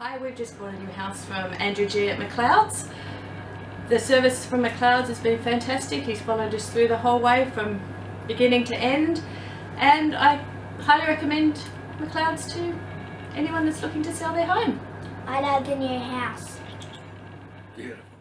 Hi, we've just bought a new house from Andrew Gee at MacLeod's. The service from MacLeod's has been fantastic. He's followed us through the whole way from beginning to end and I highly recommend MacLeod's to anyone that's looking to sell their home. I love the new house. Beautiful.